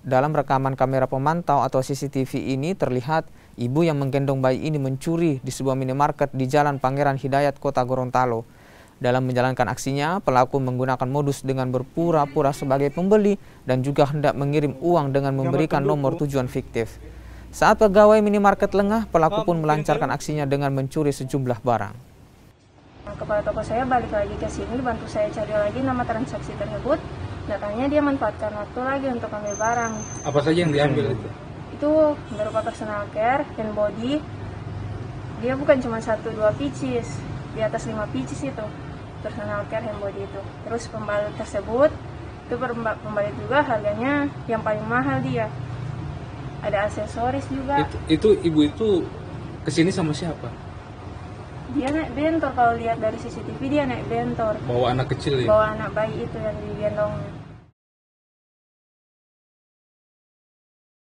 Dalam rekaman kamera pemantau atau CCTV ini terlihat ibu yang menggendong bayi ini mencuri di sebuah minimarket di Jalan Pangeran Hidayat, Kota Gorontalo. Dalam menjalankan aksinya, pelaku menggunakan modus dengan berpura-pura sebagai pembeli dan juga hendak mengirim uang dengan memberikan nomor tujuan fiktif. Saat pegawai minimarket lengah, pelaku pun melancarkan aksinya dengan mencuri sejumlah barang. Kepala toko saya balik lagi ke sini, bantu saya cari lagi nama transaksi tersebut Datanya dia manfaatkan waktu lagi untuk ambil barang. Apa saja yang diambil itu? Itu berupa personal care, hand body. Dia bukan cuma satu dua pieces, di atas lima pieces itu personal care hand body itu. Terus pembalut tersebut itu pembalut juga harganya yang paling mahal dia. Ada aksesoris juga. Itu, itu ibu itu ke sini sama siapa? Dia naik bentor kalau lihat dari CCTV dia naik bentor. Bawa anak kecil ya? Bawa anak bayi itu yang digendong.